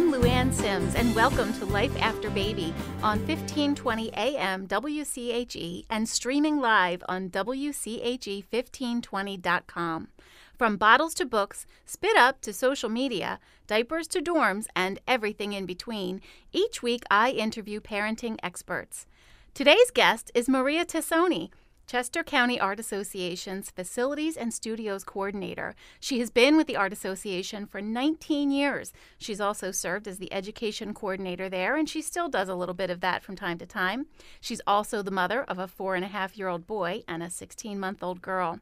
I'm Luann Sims, and welcome to Life After Baby on 1520 AM WCHE and streaming live on WCHE1520.com. From bottles to books, spit up to social media, diapers to dorms, and everything in between, each week I interview parenting experts. Today's guest is Maria Tassoni. Chester County Art Association's Facilities and Studios Coordinator. She has been with the Art Association for 19 years. She's also served as the Education Coordinator there, and she still does a little bit of that from time to time. She's also the mother of a four and a half year old boy and a 16 month old girl.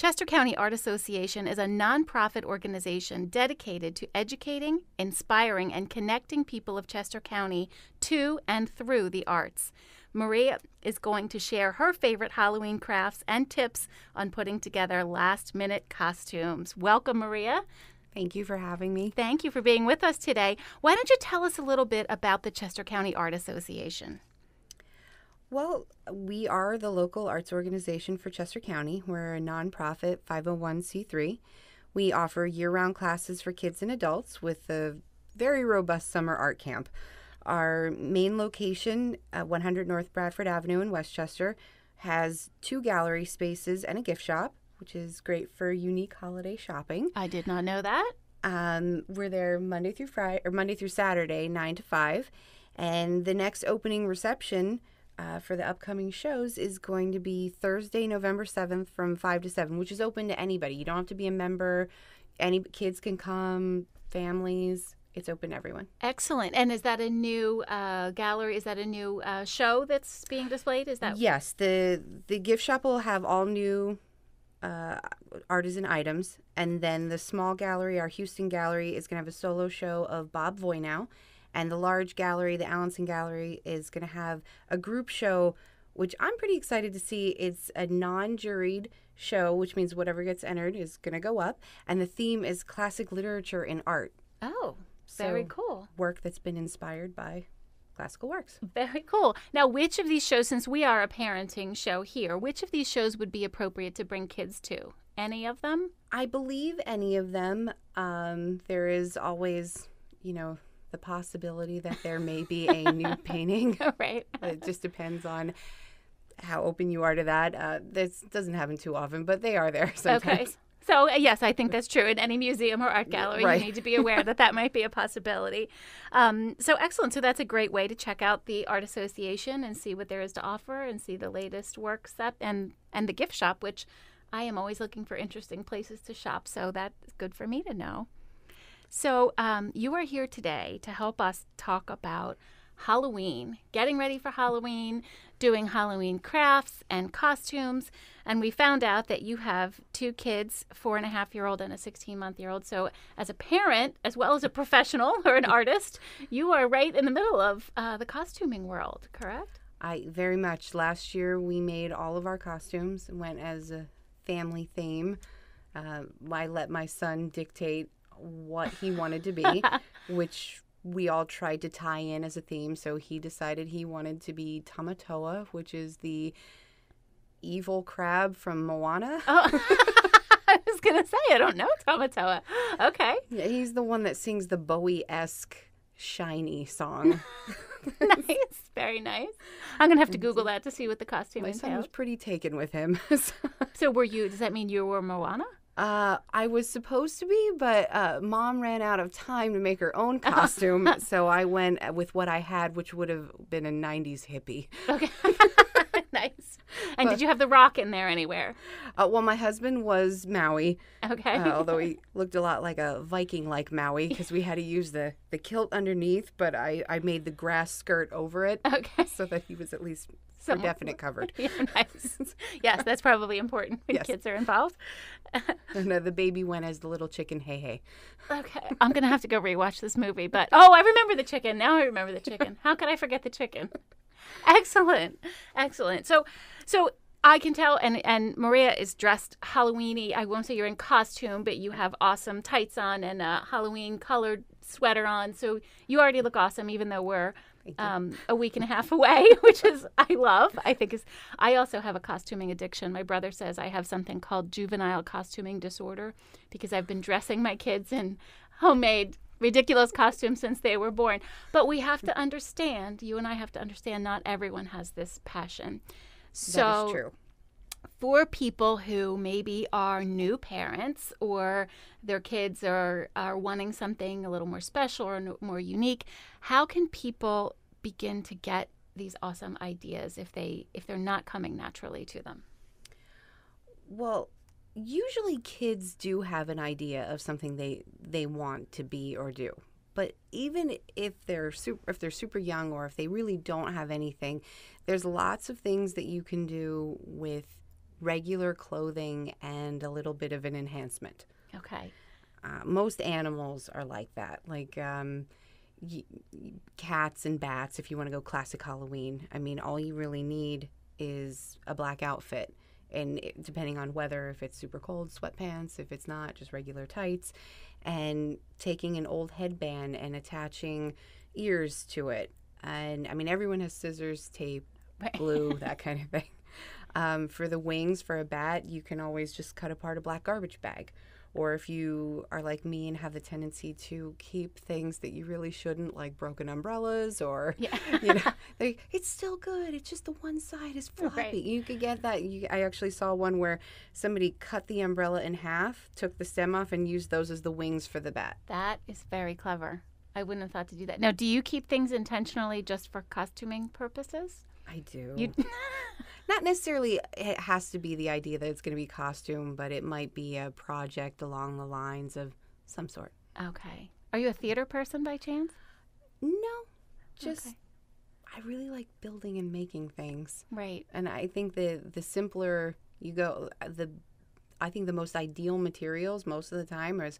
Chester County Art Association is a nonprofit organization dedicated to educating, inspiring, and connecting people of Chester County to and through the arts. Maria is going to share her favorite Halloween crafts and tips on putting together last minute costumes. Welcome, Maria. Thank you for having me. Thank you for being with us today. Why don't you tell us a little bit about the Chester County Art Association? Well, we are the local arts organization for Chester County. We're a nonprofit 501c3. We offer year round classes for kids and adults with a very robust summer art camp. Our main location, at 100 North Bradford Avenue in West Chester, has two gallery spaces and a gift shop, which is great for unique holiday shopping. I did not know that. Um, we're there Monday through Friday or Monday through Saturday, nine to five, and the next opening reception uh, for the upcoming shows is going to be Thursday, November seventh, from five to seven, which is open to anybody. You don't have to be a member. Any kids can come, families it's open to everyone. Excellent. And is that a new uh, gallery? Is that a new uh, show that's being displayed? Is that yes? the The gift shop will have all new uh, artisan items, and then the small gallery, our Houston gallery, is going to have a solo show of Bob Voynow, and the large gallery, the Allenson Gallery, is going to have a group show, which I'm pretty excited to see. It's a non-juried show, which means whatever gets entered is going to go up, and the theme is classic literature and art. Oh, very cool. Work that's been inspired by classical works. Very cool. Now, which of these shows, since we are a parenting show here, which of these shows would be appropriate to bring kids to? Any of them? I believe any of them. Um, there is always, you know, the possibility that there may be a new painting. right. it just depends on how open you are to that. Uh, this doesn't happen too often, but they are there sometimes. Okay. So, uh, yes, I think that's true. In any museum or art gallery, right. you need to be aware that that might be a possibility. Um, so, excellent. So, that's a great way to check out the Art Association and see what there is to offer and see the latest works up and, and the gift shop, which I am always looking for interesting places to shop. So, that's good for me to know. So, um, you are here today to help us talk about Halloween, getting ready for Halloween, doing Halloween crafts and costumes. And we found out that you have two kids, four and a half year old and a 16 month year old. So, as a parent, as well as a professional or an artist, you are right in the middle of uh, the costuming world, correct? I very much. Last year, we made all of our costumes, went as a family theme. Uh, I let my son dictate what he wanted to be, which we all tried to tie in as a theme. So he decided he wanted to be Tamatoa, which is the evil crab from Moana. Oh. I was gonna say I don't know Tamatoa. Okay. Yeah, he's the one that sings the Bowie esque shiny song. nice, very nice. I'm gonna have to Google that to see what the costume My entails. son was pretty taken with him. so were you? Does that mean you were Moana? Uh, I was supposed to be, but uh, mom ran out of time to make her own costume, so I went with what I had, which would have been a '90s hippie. Okay, nice. And but, did you have the rock in there anywhere? Uh, well, my husband was Maui. Okay. Uh, although he looked a lot like a Viking-like Maui because we had to use the the kilt underneath, but I I made the grass skirt over it. Okay. So that he was at least for definite covered. yeah, nice. yes, that's probably important when yes. kids are involved. no, the baby went as the little chicken. Hey, hey. Okay, I'm gonna have to go rewatch this movie. But oh, I remember the chicken. Now I remember the chicken. How could I forget the chicken? Excellent, excellent. So, so I can tell, and and Maria is dressed Halloweeny. I won't say you're in costume, but you have awesome tights on and a Halloween colored sweater on. So you already look awesome, even though we're um, a week and a half away, which is I love. I think is I also have a costuming addiction. My brother says I have something called juvenile costuming disorder because I've been dressing my kids in homemade ridiculous costumes since they were born. But we have to understand, you and I have to understand, not everyone has this passion. So, that is true. for people who maybe are new parents or their kids are, are wanting something a little more special or n- more unique, how can people begin to get these awesome ideas if they if they're not coming naturally to them? Well, usually kids do have an idea of something they they want to be or do. But even if they're super if they're super young or if they really don't have anything, there's lots of things that you can do with regular clothing and a little bit of an enhancement. Okay. Uh, most animals are like that. Like um, y- cats and bats, if you want to go classic Halloween. I mean, all you really need is a black outfit. And it, depending on weather, if it's super cold, sweatpants. If it's not, just regular tights. And taking an old headband and attaching ears to it. And I mean, everyone has scissors, tape, glue, that kind of thing. Um, for the wings for a bat, you can always just cut apart a black garbage bag. Or if you are like me and have the tendency to keep things that you really shouldn't, like broken umbrellas, or Yeah. you know, they, it's still good. It's just the one side is floppy. Right. You could get that. You, I actually saw one where somebody cut the umbrella in half, took the stem off, and used those as the wings for the bat. That is very clever. I wouldn't have thought to do that. Now, do you keep things intentionally just for costuming purposes? I do. You Not necessarily it has to be the idea that it's going to be costume, but it might be a project along the lines of some sort. Okay. Are you a theater person by chance? No, just Okay. I really like building and making things, Right. and I think the the simpler you go, the I think the most ideal materials most of the time is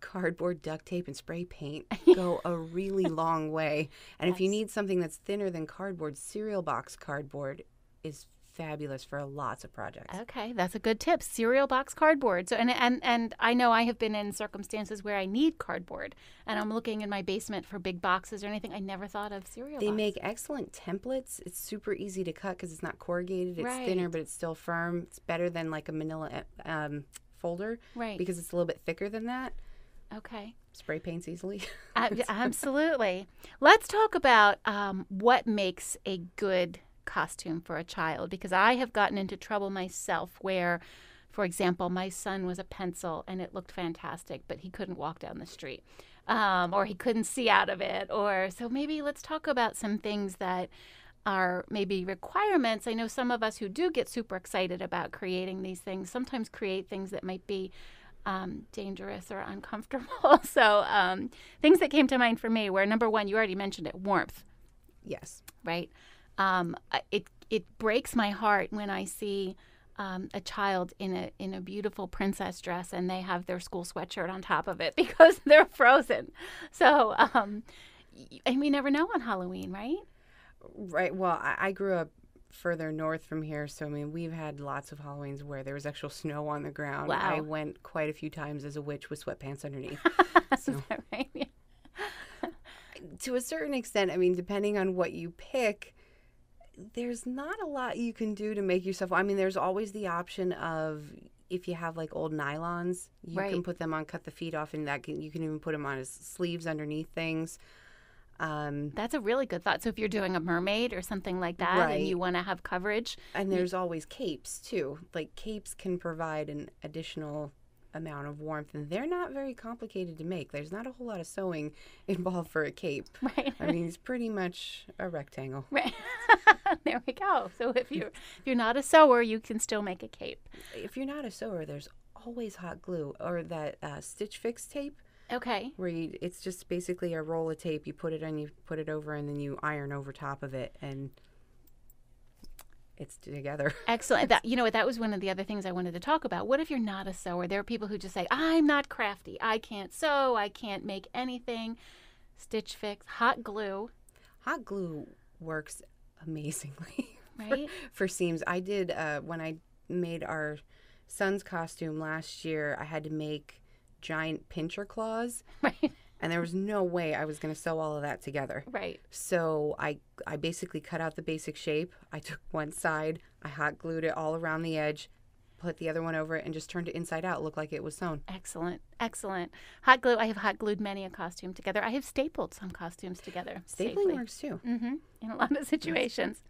cardboard, duct tape, and spray paint go a really long way. And if you need something that's thinner than cardboard, cereal box cardboard is fabulous for lots of projects. Okay, that's a good tip. Cereal box cardboard. So and and and I know I have been in circumstances where I need cardboard and I'm looking in my basement for big boxes or anything. I never thought of cereal They box. make excellent templates. It's super easy to cut because it's not corrugated. It's Right. thinner, but it's still firm. It's better than like a manila um, folder right. because it's a little bit thicker than that. okay. Spray paints easily. Absolutely. Let's talk about um, what makes a good costume for a child because I have gotten into trouble myself where, for example, my son was a pencil and it looked fantastic, but he couldn't walk down the street um, or he couldn't see out of it. Or so maybe let's talk about some things that are maybe requirements. I know some of us who do get super excited about creating these things sometimes create things that might be um, dangerous or uncomfortable. so, um, things that came to mind for me were number one, you already mentioned it, warmth, yes. right? Um, it it breaks my heart when I see um, a child in a in a beautiful princess dress and they have their school sweatshirt on top of it because they're frozen. So, um, and we never know on Halloween, right? Right. Well, I, I grew up further north from here, so I mean, we've had lots of Halloweens where there was actual snow on the ground. I went quite a few times as a witch with sweatpants underneath. So- that right? Yeah. to a certain extent, I mean, depending on what you pick, there's not a lot you can do to make yourself. I mean, there's always the option of if you have like old nylons, you Right. can put them on, cut the feet off, and that can you can even put them on as sleeves underneath things. Um, That's a really good thought. So if you're doing a mermaid or something like that Right. and you want to have coverage, and there's always capes too. Like capes can provide an additional amount of warmth, and they're not very complicated to make. There's not a whole lot of sewing involved for a cape. right? I mean, it's pretty much a rectangle. Right. there we go. So if you're if you're not a sewer, you can still make a cape. If you're not a sewer, there's always hot glue or that uh, Stitch Fix tape, Okay. where you, it's just basically a roll of tape. You put it on, you put it over, and then you iron over top of it, and it's together. Excellent. That you know what that was one of the other things I wanted to talk about. What if you're not a sewer? There are people who just say, "I'm not crafty. I can't sew. I can't make anything." Stitch Fix, hot glue, Hot glue works amazingly right? for seams. I did uh, when I made our son's costume last year. I had to make giant pincher claws, right. and there was no way I was going to sew all of that together. Right. So I I basically cut out the basic shape. I took one side, I hot glued it all around the edge, put the other one over it, and just turned it inside out. Looked like it was sewn. Excellent, excellent. Hot glue. I have hot glued many a costume together. I have stapled some costumes together. Stapling safely. works too. hmm in a lot of situations.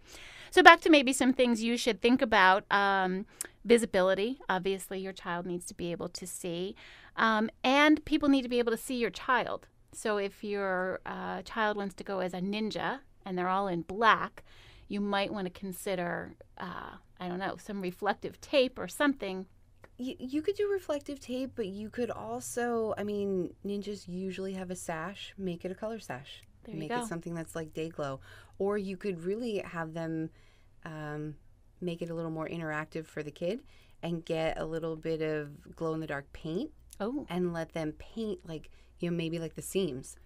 So back to maybe some things you should think about. Um, visibility. Obviously, your child needs to be able to see, um, and people need to be able to see your child. So if your uh, child wants to go as a ninja and they're all in black, you might want to consider, uh, I don't know, some reflective tape or something. You, you could do reflective tape, but you could also, I mean, ninjas usually have a sash. Make it a color sash. There you make it something that's like day glow, or you could really have them um, make it a little more interactive for the kid and get a little bit of glow in the dark paint Oh, and let them paint like you know maybe like the seams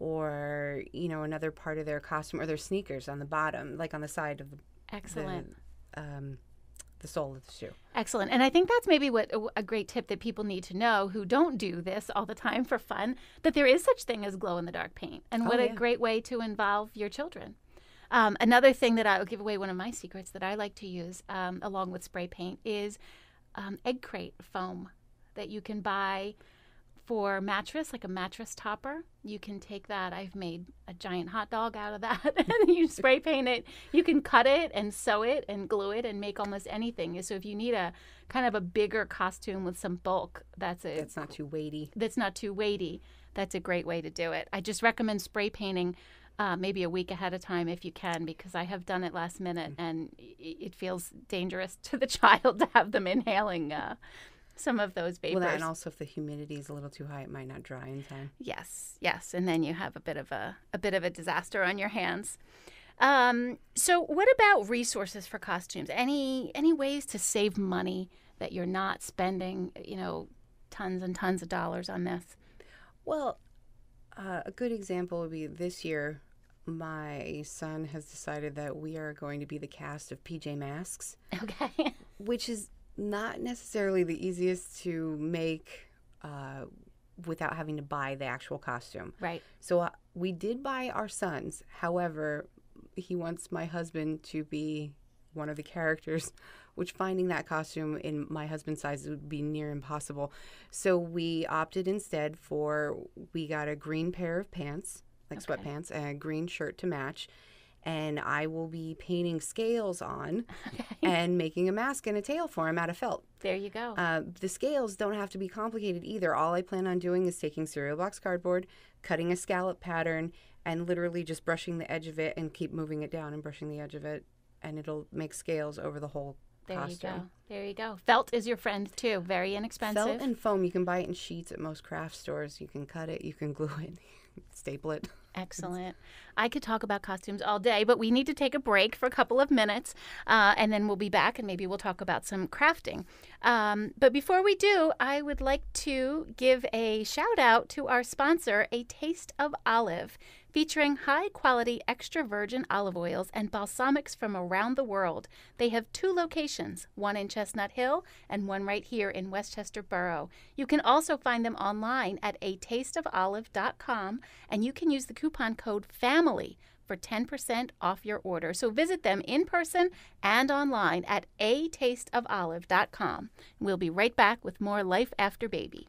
or you know another part of their costume or their sneakers on the bottom like on the side of the excellent. um, the sole of the shoe Excellent. And I think that's maybe what a great tip that people need to know who don't do this all the time for fun that there is such thing as glow in the dark paint. And Oh, what a great way to involve your children. Um, another thing that I'll give away one of my secrets that I like to use um, along with spray paint is um, egg crate foam that you can buy for mattress, like a mattress topper. You can take that. I've made a giant hot dog out of that, and you spray paint it. You can cut it and sew it and glue it and make almost anything. So if you need a kind of a bigger costume with some bulk, that's it. it's not too weighty that's not too weighty. That's a great way to do it. I just recommend spray painting. Uh, maybe a week ahead of time if you can, because I have done it last minute and it feels dangerous to the child to have them inhaling uh, some of those vapors. well and also if the humidity is a little too high it might not dry in time Yes, yes, and then you have a bit of a a bit of a disaster on your hands. Um, so, what about resources for costumes? Any any ways to save money that you're not spending, you know, tons and tons of dollars on this? Well, uh, a good example would be this year. My son has decided that we are going to be the cast of PJ Masks, Okay. which is not necessarily the easiest to make uh, without having to buy the actual costume. right. So uh, we did buy our sons. However, he wants my husband to be one of the characters, which finding that costume in my husband's size would be near impossible. So we opted instead for we got a green pair of pants, like Okay. sweatpants, and a green shirt to match. And I will be painting scales on Okay. and making a mask and a tail for him out of felt. There you go. Uh, the scales don't have to be complicated either. All I plan on doing is taking cereal box cardboard, cutting a scallop pattern, and literally just brushing the edge of it and keep moving it down and brushing the edge of it, and it'll make scales over the whole there costume. you go. There you go. Felt is your friend too. Very inexpensive. Felt and foam, you can buy it in sheets at most craft stores. You can cut it, you can glue it, staple it. Excellent. I could talk about costumes all day, but we need to take a break for a couple of minutes, uh, and then we'll be back and maybe we'll talk about some crafting. Um, but before we do, I would like to give a shout out to our sponsor, A Taste of Olive, featuring high quality extra virgin olive oils and balsamics from around the world. They have two locations, one in Chestnut Hill and one right here in West Chester Borough. You can also find them online at atasteofolive.com and you can use the coupon code FAMILY for 10% off your order. So visit them in person and online at atasteofolive.com. We'll be right back with more Life After Baby.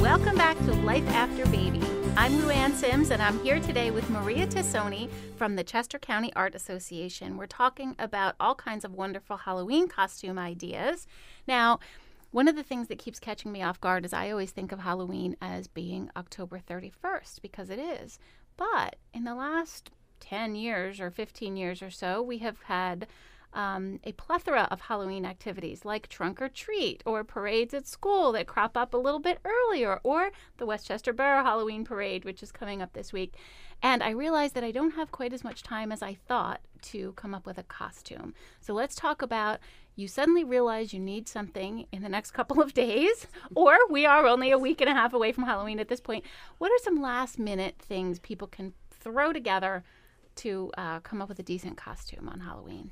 Welcome back to Life After Baby. I'm Luann Sims, and I'm here today with Maria Tassoni from the Chester County Art Association. We're talking about all kinds of wonderful Halloween costume ideas. Now, one of the things that keeps catching me off guard is I always think of Halloween as being October 31st because it is. But in the last 10 years or 15 years or so, we have had um, a plethora of Halloween activities like trunk or treat or parades at school that crop up a little bit earlier, or the West Chester Borough Halloween Parade, which is coming up this week. And I realized that I don't have quite as much time as I thought to come up with a costume. So let's talk about you suddenly realize you need something in the next couple of days, or we are only a week and a half away from Halloween at this point. What are some last minute things people can throw together to uh, come up with a decent costume on Halloween?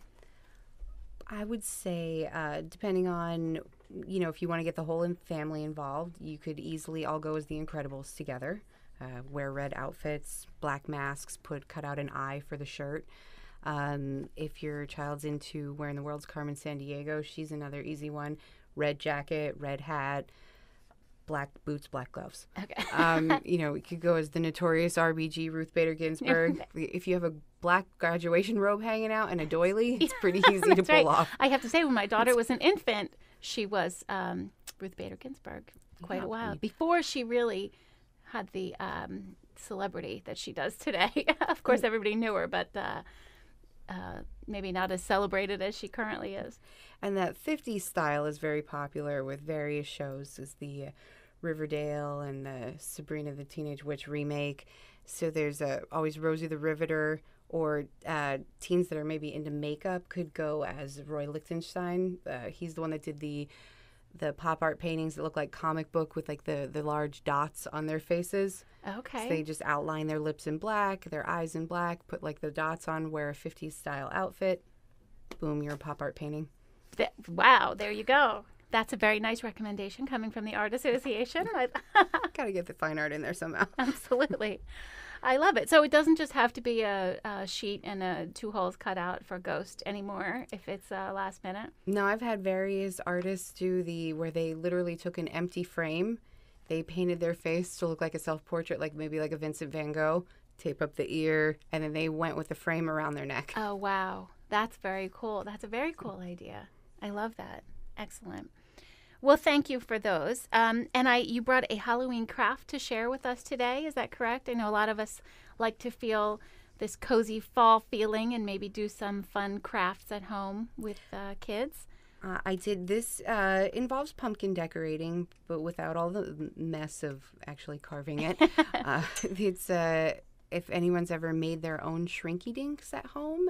I would say, uh, depending on, you know, if you want to get the whole family involved, you could easily all go as the Incredibles together. uh, wear red outfits, black masks, put cut out an eye for the shirt. Um, if your child's into wearing the world's Carmen Sandiego, she's another easy one. Red jacket, red hat, black boots, black gloves. Okay. Um, you know, it could go as the notorious RBG Ruth Bader Ginsburg. if you have a black graduation robe hanging out and a doily, it's pretty easy to pull right. off. I have to say, when my daughter was an infant, she was um, Ruth Bader Ginsburg quite Yeah. a while before she really had the um, celebrity that she does today. of course, Mm. everybody knew her, but uh, uh, maybe not as celebrated as she currently is. And that 50s style is very popular with various shows, as the Riverdale and the Sabrina the Teenage Witch remake. So there's always Rosie the Riveter, or uh, teens that are maybe into makeup could go as Roy Lichtenstein. Uh, he's the one that did the the pop art paintings that look like comic book with like the, the large dots on their faces. Okay. So they just outline their lips in black, their eyes in black, put like the dots on, wear a 50s style outfit. Boom, you're a pop art painting. Th- wow, there you go. That's a very nice recommendation coming from the Art Association. I- Gotta get the fine art in there somehow. Absolutely. I love it. So it doesn't just have to be a, a sheet and a two holes cut out for Ghost anymore if it's uh, last minute. No, I've had various artists do the where they literally took an empty frame, they painted their face to look like a self portrait, like maybe like a Vincent Van Gogh, tape up the ear, and then they went with the frame around their neck. Oh, wow. That's very cool. That's a very cool idea. I love that. Excellent. Well, thank you for those. Um, and I, you brought a Halloween craft to share with us today. Is that correct? I know a lot of us like to feel this cozy fall feeling and maybe do some fun crafts at home with uh, kids. Uh, I did this uh, involves pumpkin decorating, but without all the mess of actually carving it. uh, it's uh, if anyone's ever made their own shrinky dinks at home,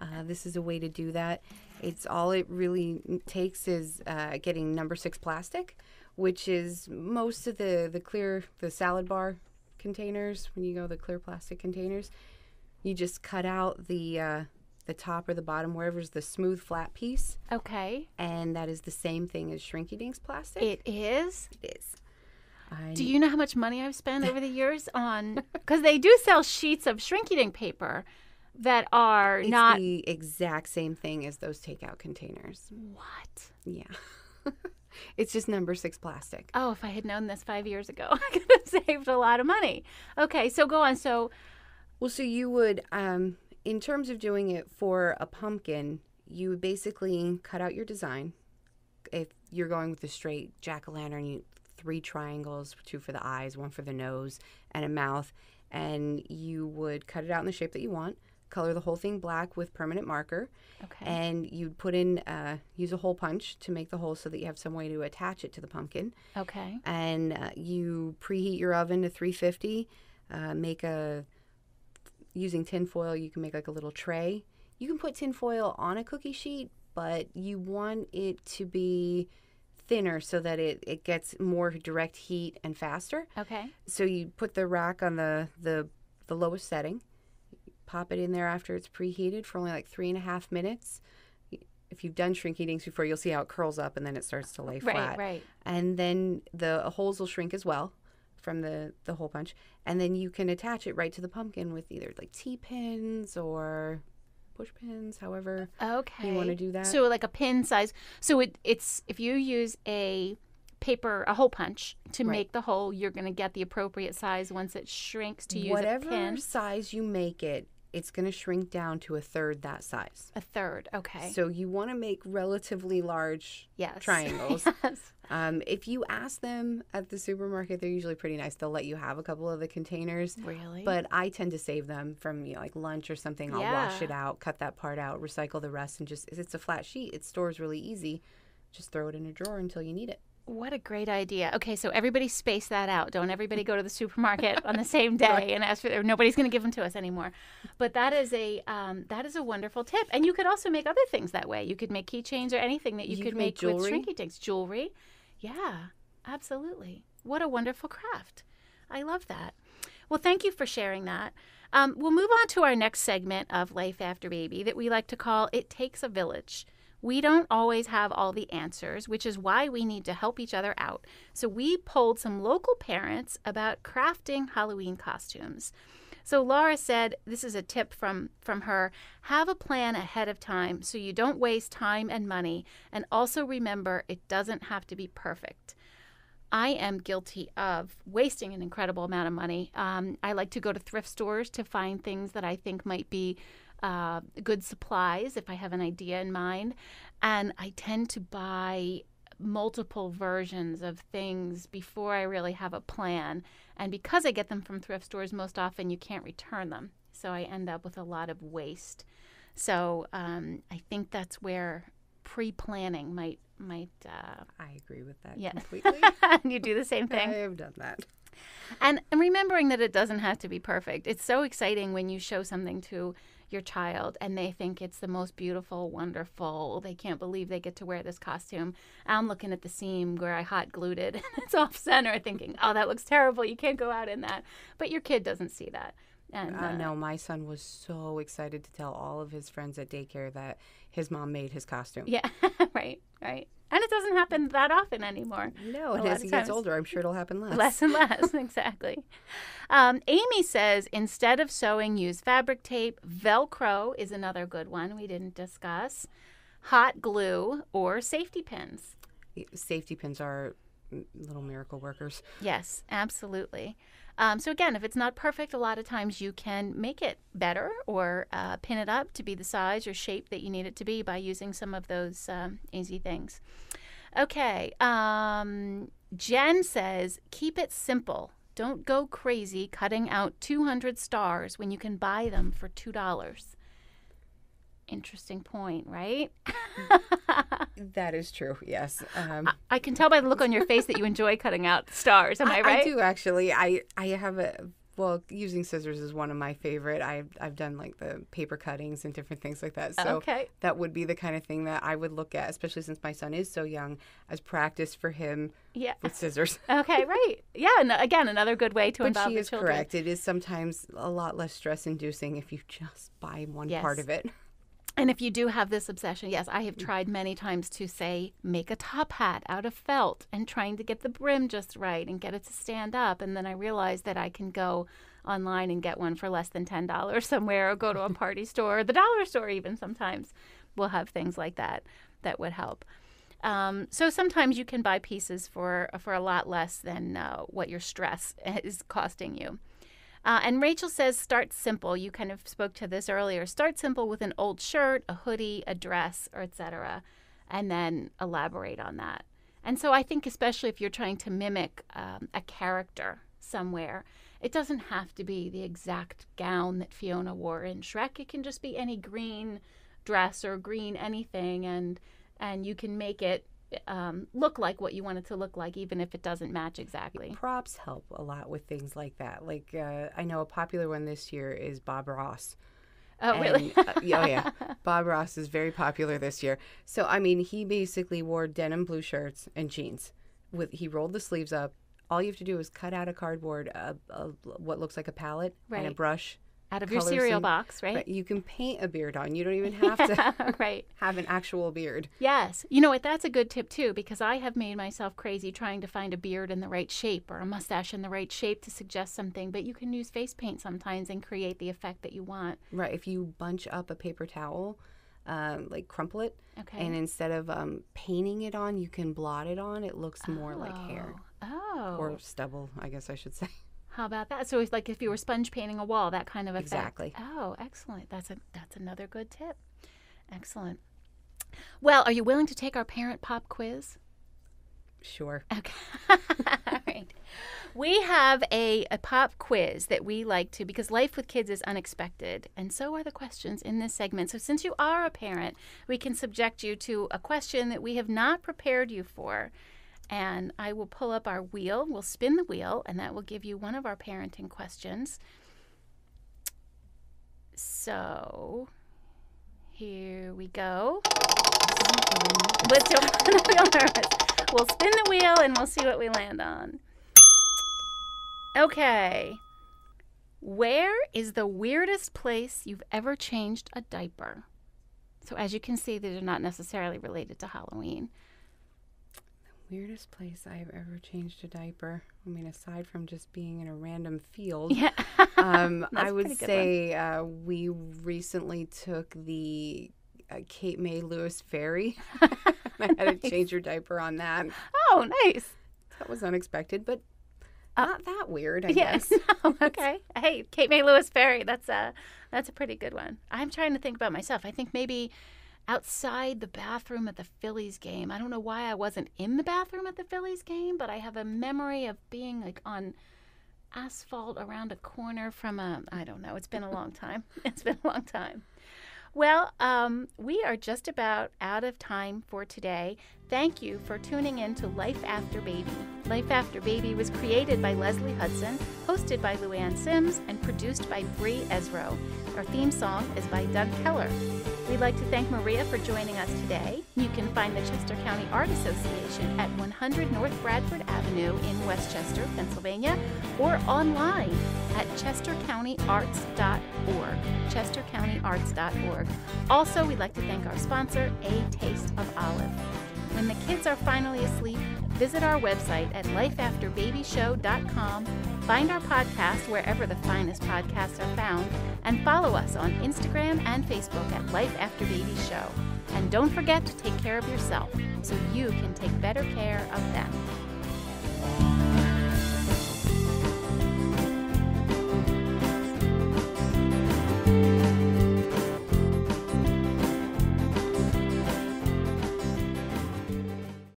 uh, this is a way to do that. It's all it really takes is uh, getting number six plastic, which is most of the the clear the salad bar containers. When you go the clear plastic containers, you just cut out the uh, the top or the bottom, wherever's the smooth flat piece Okay. and that is the same thing as Shrinky Dinks plastic. It is. it is. I, Do you know how much money I've spent over the years on? Because they do sell sheets of shrinky dink paper that are it's not. the exact same thing as those takeout containers. What? Yeah. it's just number six plastic. Oh, if I had known this five years ago, I could have saved a lot of money. Okay, so go on. So, Well, so you would, um, in terms of doing it for a pumpkin, you would basically cut out your design. If you're going with a straight jack o' lantern, you three triangles, two for the eyes, one for the nose, and a mouth, and you would cut it out in the shape that you want. Color the whole thing black with permanent marker, okay. and you'd put in uh, use a hole punch to make the hole so that you have some way to attach it to the pumpkin. okay. And uh, you preheat your oven to 350. Uh, make a using tin foil. You can make like a little tray. You can put tin foil on a cookie sheet, but you want it to be thinner so that it, it gets more direct heat and faster. Okay. So you put the rack on the, the, the lowest setting, pop it in there after it's preheated for only like three and a half minutes. If you've done shrinky dinks before, you'll see how it curls up and then it starts to lay Right, flat. right. And then the holes will shrink as well from the, the hole punch. And then you can attach it right to the pumpkin with either like T pins or push pins, however Okay. you want to do that. So, like a pin size. So, it, it's if you use a paper, a hole punch to Right. make the hole, you're going to get the appropriate size once it shrinks to use Whatever a pin. size you make it, it's going to shrink down to a third that size. A third. Okay. So you want to make relatively large yes. triangles. yes. Um, if you ask them at the supermarket, they're usually pretty nice. They'll let you have a couple of the containers. Really? But I tend to save them from you know, like lunch or something. I'll wash it out, cut that part out, recycle the rest, and just it's a flat sheet, it stores really easy. Just throw it in a drawer until you need it. What a great idea. Okay, so everybody space that out. Don't everybody go to the supermarket on the same day and ask for or nobody's going to give them to us anymore. But that is a um, that is a wonderful tip. And you could also make other things that way. You could make keychains or anything that you, You could make with jewelry. shrinky dinks. Jewelry. Yeah, absolutely. What a wonderful craft. I love that. Well, thank you for sharing that. Um, we'll move on to our next segment of Life After Baby that we like to call It Takes a Village. We don't always have all the answers, which is why we need to help each other out. So we polled some local parents about crafting Halloween costumes. So Laura said this is a tip from from her, have a plan ahead of time so you don't waste time and money and also remember it doesn't have to be perfect. I am guilty of wasting an incredible amount of money. Um, I like to go to thrift stores to find things that I think might be uh, good supplies if I have an idea in mind. And I tend to buy multiple versions of things before I really have a plan. And because I get them from thrift stores, most often you can't return them. So I end up with a lot of waste. So um, I think that's where pre-planning might might. Uh, I agree with that yeah. completely. you do the same thing. I have done that. And, and remembering that it doesn't have to be perfect. It's so exciting when you show something to your child and they think it's the most beautiful, wonderful. They can't believe they get to wear this costume. I'm looking at the seam where I hot glued it and it's off center thinking, oh, that looks terrible. You can't go out in that. But your kid doesn't see that. And Uh, uh, no, my son was so excited to tell all of his friends at daycare that his mom made his costume. Yeah, right, right. And it doesn't happen that often anymore. No, and as he gets older, I'm sure it'll happen less. Less and less, exactly. Um, Amy says instead of sewing, use fabric tape. Velcro is another good one we didn't discuss. Hot glue or safety pins. Safety pins are little miracle workers. Yes, absolutely. Um, so, again, if it's not perfect, a lot of times you can make it better or uh, pin it up to be the size or shape that you need it to be by using some of those um, easy things. Okay. Um, Jen says keep it simple. Don't go crazy cutting out 200 stars when you can buy them for $2. Interesting point, right? That is true. Yes. Um, I can tell by the look on your face that you enjoy cutting out stars. Am I, right? I do actually. I I have a well, using scissors is one of my favorite. I've I've done like the paper cuttings and different things like that. So Okay. that would be the kind of thing that I would look at, especially since my son is so young, as practice for him Yeah. with scissors. Okay, right. Yeah, and again, another good way to But involve she is children. correct. It is sometimes a lot less stress inducing if you just buy one part of it. And if you do have this obsession, yes, I have tried many times to say, make a top hat out of felt and trying to get the brim just right and get it to stand up. And then I realized that I can go online and get one for less than $10 somewhere or go to a party store, or the dollar store, even sometimes we'll have things like that that would help. Um, so sometimes you can buy pieces for for a lot less than uh, what your stress is costing you. Uh, and Rachel says, start simple. You kind of spoke to this earlier. Start simple with an old shirt, a hoodie, a dress, or etc., and then elaborate on that. And so I think, especially if you're trying to mimic um, a character somewhere, it doesn't have to be the exact gown that Fiona wore in Shrek. It can just be any green dress or green anything, and and you can make it um, look like what you want it to look like, even if it doesn't match exactly. Props help a lot with things like that. Like uh, I know a popular one this year is Bob Ross. Oh, really? Uh, yeah, oh yeah. Bob Ross is very popular this year. So I mean, he basically wore denim blue shirts and jeans. With he rolled the sleeves up. All you have to do is cut out a cardboard, a, a, what looks like a palette, and a brush. Out of your cereal box, right? But you can paint a beard on. You don't even have to right. have an actual beard. Yes. You know what? That's a good tip too, because I have made myself crazy trying to find a beard in the right shape or a mustache in the right shape to suggest something. But you can use face paint sometimes and create the effect that you want. Right. If you bunch up a paper towel, um, like crumple it, Okay. and instead of um, painting it on, you can blot it on. It looks more like hair Oh. or stubble, I guess I should say. How about that? So it's like if you were sponge painting a wall, that kind of effect. Exactly. Oh, excellent. That's a that's another good tip. Excellent. Well, are you willing to take our parent pop quiz? Sure. Okay. All right. We have a, a pop quiz that we like to because life with kids is unexpected, and so are the questions in this segment. So, since you are a parent, we can subject you to a question that we have not prepared you for. And I will pull up our wheel, we'll spin the wheel, and that will give you one of our parenting questions. So, here we go. We'll spin the wheel and we'll see what we land on. Okay. Where is the weirdest place you've ever changed a diaper? So as you can see, these are not necessarily related to Halloween. Weirdest place I've ever changed a diaper. I mean, aside from just being in a random field, Yeah. um, I would say uh, we recently took the uh, Cape May Lewes ferry. I had to Nice. change your diaper on that. oh, nice. That was unexpected, but Uh, not that weird, I Yes. guess. No, okay. Hey, Cape May Lewes Ferry. That's a that's a pretty good one. I'm trying to think about myself. I think maybe outside the bathroom at the Phillies game. I don't know why I wasn't in the bathroom at the Phillies game, but I have a memory of being like on asphalt around a corner from a I don't know. It's been a long time. It's been a long time. Well, um, we are just about out of time for today. Thank you for tuning in to Life After Baby. Life After Baby was created by Leslie Hudson, hosted by Luann Sims, and produced by Bree Ezro. Our theme song is by Doug Keller. We'd like to thank Maria for joining us today. You can find the Chester County Art Association at 100 North Bradford Avenue in West Chester, Pennsylvania, or online at chestercountyarts.org. chestercountyarts.org. Also, we'd like to thank our sponsor, A Taste of Olive. When the kids are finally asleep, visit our website at lifeafterbabyshow.com, find our podcast wherever the finest podcasts are found, and follow us on Instagram and Facebook at Life After Baby Show. And don't forget to take care of yourself so you can take better care of them.